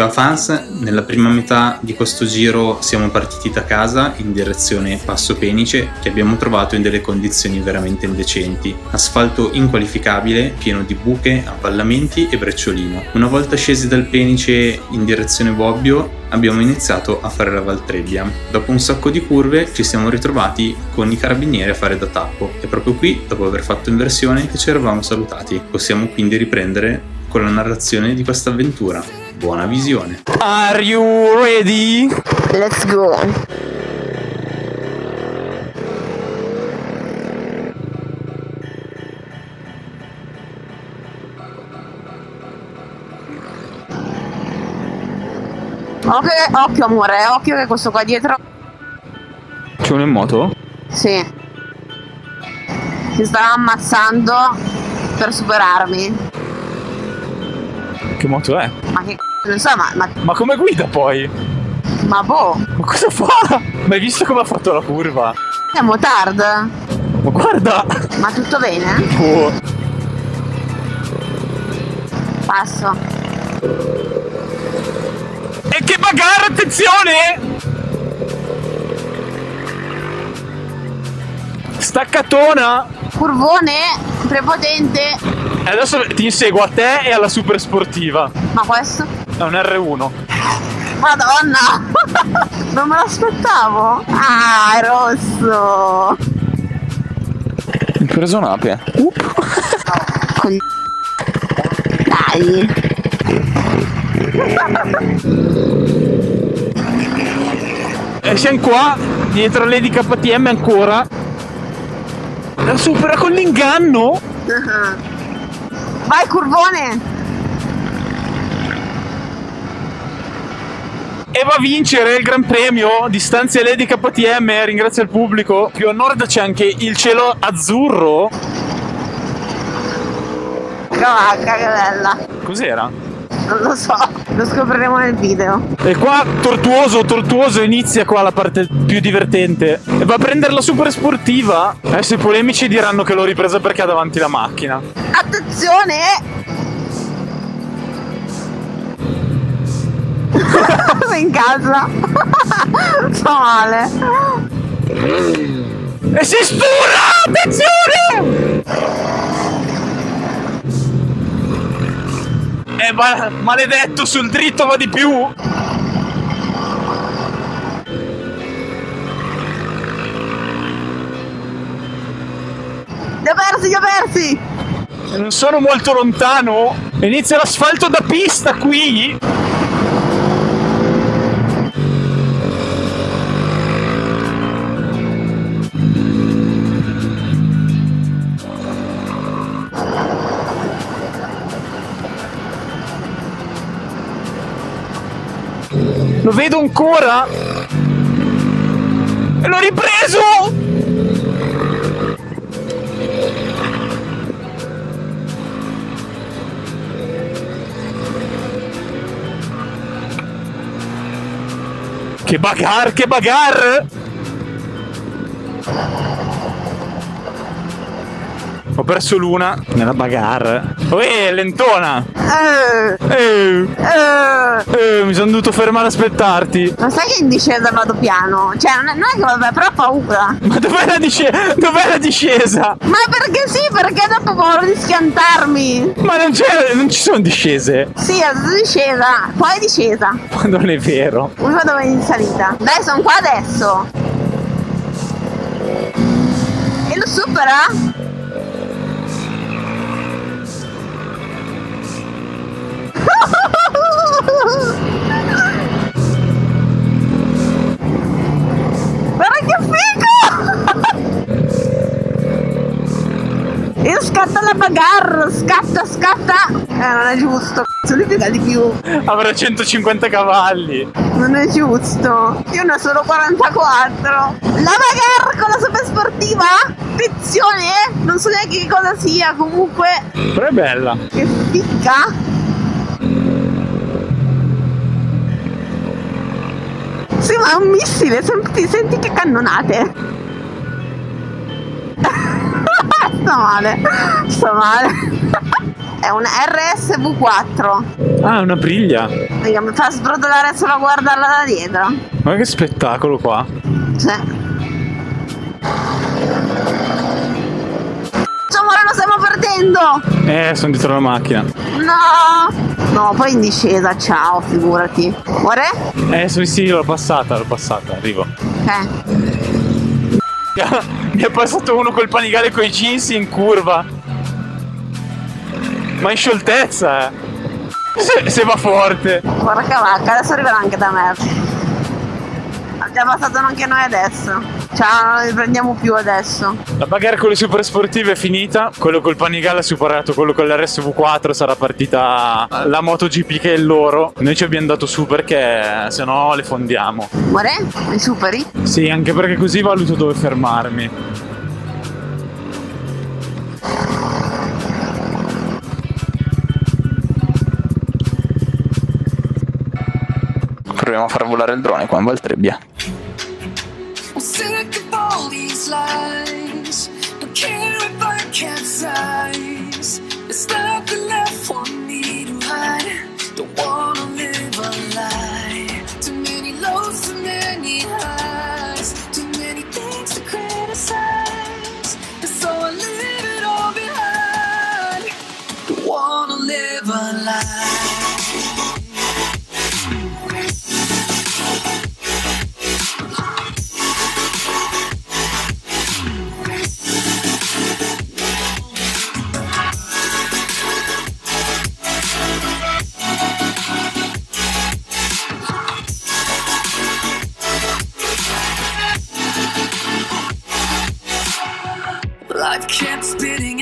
Ciao fans, nella prima metà di questo giro siamo partiti da casa in direzione Passo Penice che abbiamo trovato in delle condizioni veramente indecenti. Asfalto inqualificabile, pieno di buche, avvallamenti e brecciolino. Una volta scesi dal Penice in direzione Bobbio abbiamo iniziato a fare la Valtrebbia. Dopo un sacco di curve ci siamo ritrovati con i carabinieri a fare da tappo e proprio qui, dopo aver fatto inversione, che ci eravamo salutati. Possiamo quindi riprendere con la narrazione di questa avventura. Buona visione! Are you ready? Let's go. Occhio, occhio amore, occhio che questo qua dietro. C'è uno in moto? Sì. Si stava ammazzando per superarmi. Che moto è? Ne so, ma, ma, Ma come guida poi? ma boh, Ma cosa fa? Ma hai visto come ha fatto la curva? siamo tard. Ma guarda! Ma tutto bene? Oh. Passo. E che bagarre, attenzione! Staccatona! Curvone, prepotente. E adesso ti inseguo a te e alla super sportiva. Ma questo? È un R1. Madonna! non me l'aspettavo. Ah, è rosso. Hai preso un'ape. Con... Dai. E siamo qua, dietro Lady KTM ancora. La supera con l'inganno? Vai, curvone. E va a vincere il Gran Premio. Distanze Lady KTM, ringrazio il pubblico. Più a nord c'è anche il cielo azzurro. Cavacca, che bella. Cos'era? Non lo so, lo scopriremo nel video. E qua tortuoso, tortuoso inizia qua la parte più divertente. E va a prendere la super sportiva. Adesso i polemici diranno che l'ho ripresa perché ha davanti la macchina. Attenzione! In casa. Sto male. E si spura! Attenzione! E va, maledetto, sul dritto va di più! Li ho persi, li ho persi! Non sono molto lontano. Inizia l'asfalto da pista qui. Lo vedo ancora. E l'ho ripreso! Che bagar, che bagar! Ho perso l'una nella bagar. Uè, lentona! Eh, Eh, eh. mi sono dovuto fermare a aspettarti. Ma sai che in discesa vado piano? Cioè, non è, non è che vabbè, però ho paura. Ma dov'è la, disce- dov'è la discesa? Ma perché sì? Perché dopo ho paura di schiantarmi. Ma non, c'è, non ci sono discese. Sì, è discesa, poi discesa. Ma non è vero. Uno dove è in salita. Dai, sono qua adesso. E lo supera? Guarda che figo! Io scatta la bagarre, scatta, scatta! Eh, non è giusto, c***o, lui piega di più. Avrà 150 cavalli. Non è giusto. Io ne ho solo 44. La bagarre con la super sportiva? Attenzione, eh! Non so neanche che cosa sia, comunque. Però è bella. Che ficca. Ma è un missile, senti, senti che cannonate. Sta male, sta male. È un RSV4. Ah, è una briglia. Raga, mi fa sbrodolare solo a guardarla da dietro. Ma che spettacolo qua. Sì. Amore, lo stiamo perdendo! Eh, sono dietro la macchina. No! No, poi in discesa, ciao, figurati. Amore? Eh, sì, sì, l'ho passata, l'ho passata, arrivo. Ok. Mi è passato uno col panigale coi jeans in curva. Ma in scioltezza, eh. Se, se va forte. Porca vacca, adesso arriverà anche da me. Già passato anche noi adesso. Ciao, non li prendiamo più adesso. La bagarre con le super sportive è finita. Quello col panigale ha superato quello con l'RSV4. Sarà partita la MotoGP che è loro. Noi ci abbiamo dato su perché se no le fondiamo. Amore, mi superi? Sì, anche perché così valuto dove fermarmi. Proviamo a far volare il drone qua in Valtrebbia. Lies. Don't care if I capsize.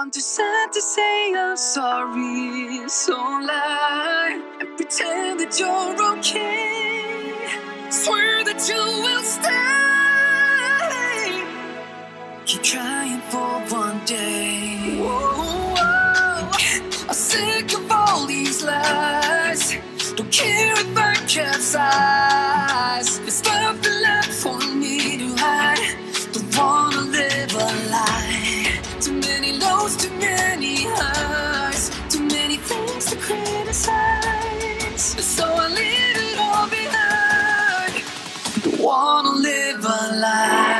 I'm too sad to say I'm sorry, so lie and pretend that you're okay. Swear that you will stay. Keep trying for one day. Whoa, whoa. I'm sick of all these lies. Don't care if I capsize. There's nothing Gonna live a life.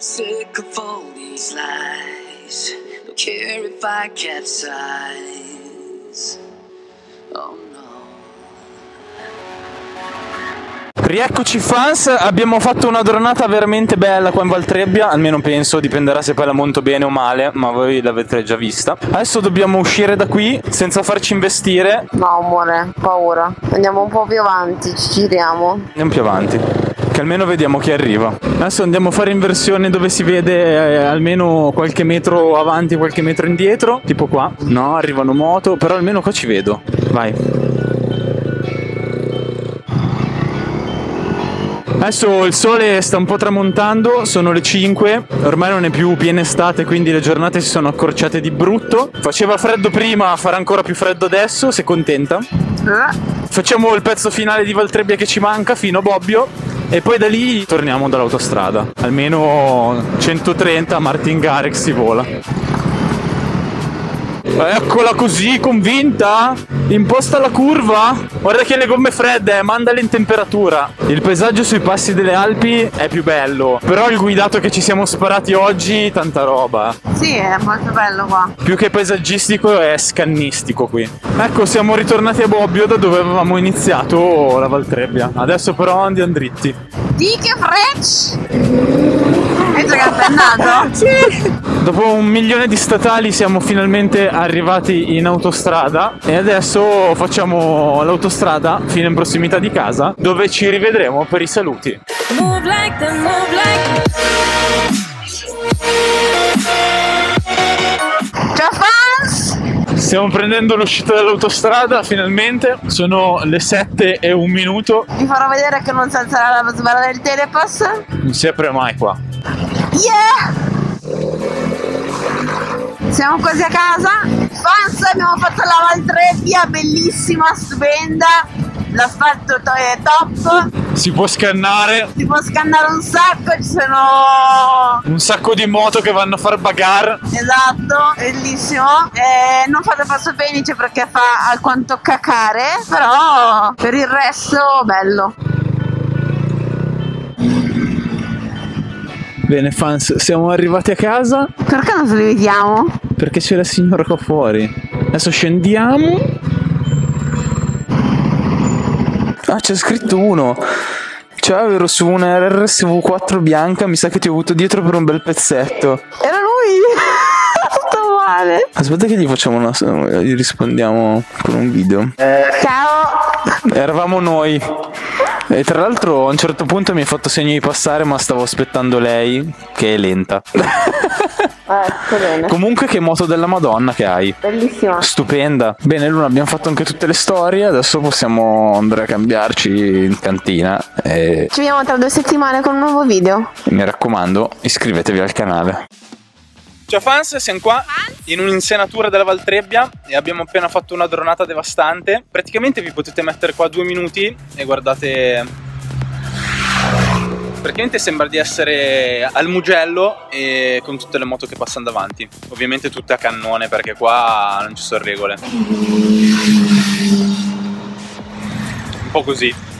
sick of all these lies. Don't care if I capsize. Oh no. Rieccoci fans, abbiamo fatto una giornata veramente bella qua in Valtrebbia, almeno penso, dipenderà se poi la monto bene o male, ma voi l'avete già vista. Adesso dobbiamo uscire da qui senza farci investire, No, amore, paura. Andiamo un po' più avanti, ci giriamo. andiamo più avanti, che almeno vediamo chi arriva. Adesso andiamo a fare inversione dove si vede eh, almeno qualche metro avanti, qualche metro indietro, tipo qua. No, arrivano moto, però almeno qua ci vedo. Vai. Adesso il sole sta un po' tramontando, sono le 5, ormai non è più piena estate, quindi le giornate si sono accorciate di brutto. Faceva freddo prima, farà ancora più freddo adesso, sei contenta? Eh, Facciamo il pezzo finale di Valtrebbia che ci manca fino a Bobbio e poi da lì torniamo dall'autostrada. Almeno 130 Martin Garrix si vola. Eccola così, convinta? Imposta la curva? Guarda che le gomme fredde, mandale in temperatura. Il paesaggio sui passi delle Alpi è più bello, però il guidato che ci siamo sparati oggi, tanta roba. Sì, è molto bello qua. Più che paesaggistico è scannistico qui. Ecco, siamo ritornati a Bobbio da dove avevamo iniziato la Valtrebbia. Adesso però andiamo dritti. Di che frecce! Hai già cantato? Sì! Dopo un milione di statali siamo finalmente arrivati in autostrada e adesso facciamo l'autostrada fino in prossimità di casa dove ci rivedremo per i saluti. Move like the move like Ciao! Stiamo prendendo l'uscita dall'autostrada finalmente, sono le 7 e un minuto, Vi farò vedere che non si alzerà la sbarra del telepass. non si apre mai qua. Yeah! Siamo quasi a casa. Fans, abbiamo fatto la Valtrebbia, bellissima, stupenda. L'asfalto to- è top. Si può scannare Si può scannare un sacco, ci sono un sacco di moto che vanno a far bagar. Esatto, bellissimo. Eh, non fate passo penice perché fa alquanto cacare, però per il resto bello. Bene fans, siamo arrivati a casa Perché non se li vediamo? perché c'è la signora qua fuori. Adesso scendiamo. Ah, c'è scritto uno. Ciao, ero su una RSV4 bianca, mi sa che ti ho avuto dietro per un bel pezzetto. Era lui! Tutto male. Aspetta che gli facciamo una... gli rispondiamo con un video. Ciao! Eravamo noi. E tra l'altro a un certo punto mi ha fatto segno di passare, ma stavo aspettando lei, che è lenta. Bene. Comunque che moto della Madonna che hai. Bellissima. Stupenda. Bene, Luna, abbiamo fatto anche tutte le storie. Adesso possiamo andare a cambiarci in cantina. E Ci vediamo tra due settimane con un nuovo video. mi raccomando, iscrivetevi al canale. Ciao fans, siamo qua in un'insenatura della Valtrebbia e abbiamo appena fatto una dronata devastante. Praticamente vi potete mettere qua due minuti e guardate. Praticamente sembra di essere al Mugello e con tutte le moto che passano davanti. Ovviamente tutte a cannone perché qua non ci sono regole. Un po' così.